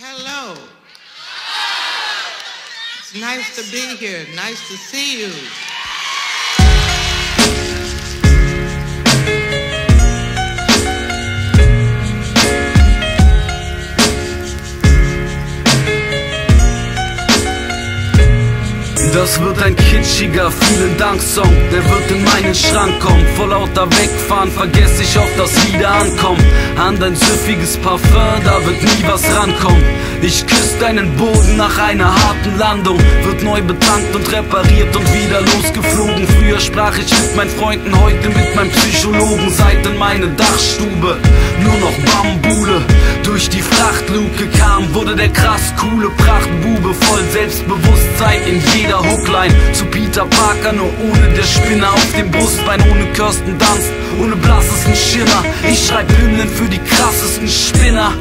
Hello. It's nice to be here. Nice to see you. Das wird ein kitschiger, vielen Dank Song. Der wird in meinen Schrank kommen. Vor lauter Wegfahren vergesse ich oft das Wiederankommen. An dein süffiges Parfum, da wird nie was rankommen. Ich küsse deinen Boden nach einer harten Landung. Wird neu betankt und repariert und wieder losgeflogen. Früher sprach ich mit meinen Freunden, heute mit meinem Psychologen. Seit in meine Dachstube nur noch Bambule. Durch die Frachtluke wurde der krass coole Prachtbube voll Selbstbewusstsein in jeder Hookline. Zu Peter Parker, nur ohne der Spinner auf dem Brustbein, ohne Kirsten Dunst, ohne blassesten Schimmer. Ich schreib Hymnen für die krassesten Spinner.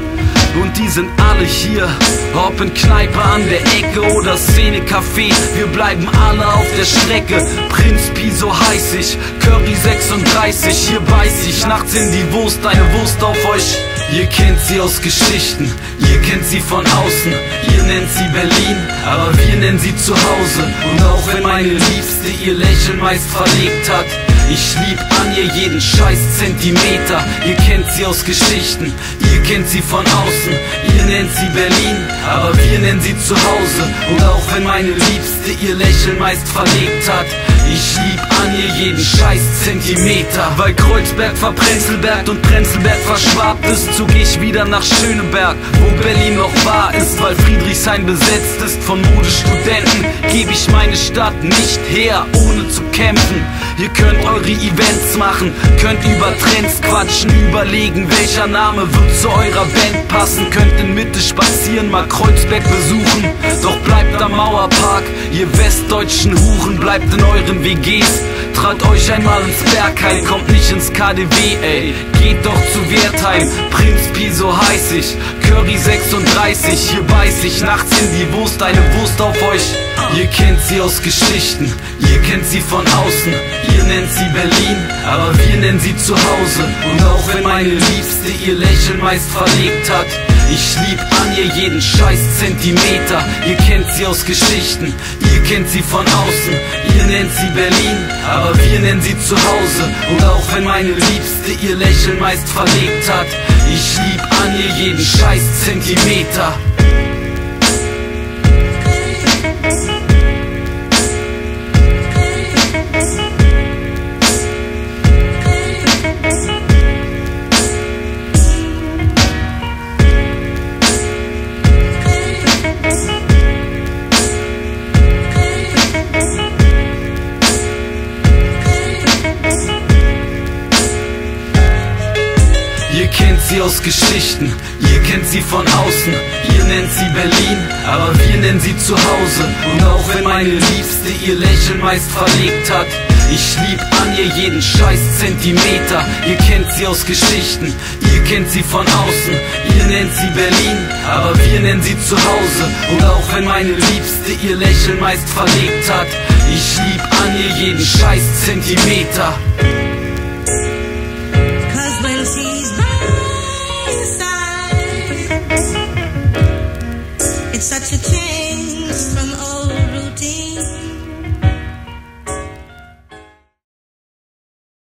Und die sind alle hier, ob in Kneipe an der Ecke oder Szene Café. Wir bleiben alle auf der Strecke. Prinz Pi, so heiß ich. Curry 36, hier beiß ich. Nachts in die Wurst, eine Wurst auf euch. Ihr kennt sie aus Geschichten, ihr kennt sie von außen. Ihr nennt sie Berlin, aber wir nennen sie zu Hause. Und auch wenn meine Liebste ihr Lächeln meist verlegt hat, ich lieb an ihr jeden scheiß Zentimeter. Ihr kennt sie aus Geschichten, ihr kennt sie von außen. Ihr nennt sie Berlin, aber wir nennen sie zu Hause. Und auch wenn meine Liebste ihr Lächeln meist verlegt hat, ich lieb an ihr jeden scheiß Zentimeter. Weil Kreuzberg verprenzlbergt und Prenzlberg verschwabt ist, zog ich wieder nach Schöneberg, wo Berlin noch wahr ist. Weil Friedrichshain besetzt ist von Modestudenten, gebe ich meine Stadt nicht her, ohne zu kämpfen. Ihr könnt eure Events machen, könnt über Trends quatschen, überlegen, welcher Name wird zu eurer Band passen. Könnt in Mitte spazieren, mal Kreuzberg besuchen. Doch bleibt am Mauerpark, ihr westdeutschen Huren, bleibt in euren WGs. Traut euch einmal ins Bergheim, kommt nicht ins KDW, ey. Geht doch zu Wertheim, Prinz Pi, so heiß ich. Curry 36, hier beiß ich nachts in die Wurst, eine Wurst auf euch. Ihr kennt sie aus Geschichten, ihr kennt sie von außen. Ihr nennt sie Berlin, aber wir nennen sie zu Hause. Und auch wenn meine Liebste ihr Lächeln meist verlegt hat, ich lieb an ihr jeden scheiß Zentimeter. Ihr kennt sie aus Geschichten, ihr kennt sie von außen. Ihr nennt sie Berlin, aber wir nennen sie zu Hause. Und auch wenn meine Liebste ihr Lächeln meist verlegt hat, ich lieb an ihr jeden scheiß Zentimeter. Ihr kennt sie aus Geschichten, ihr kennt sie von außen. Ihr nennt sie Berlin, aber wir nennen sie zu Hause. Und auch wenn meine Liebste ihr Lächeln meist verlegt hat, ich lieb an ihr jeden scheiß Zentimeter. Ihr kennt sie aus Geschichten, ihr kennt sie von außen. Ihr nennt sie Berlin, aber wir nennen sie zu Hause. Und auch wenn meine Liebste ihr Lächeln meist verlegt hat, ich lieb an ihr jeden scheiß Zentimeter. from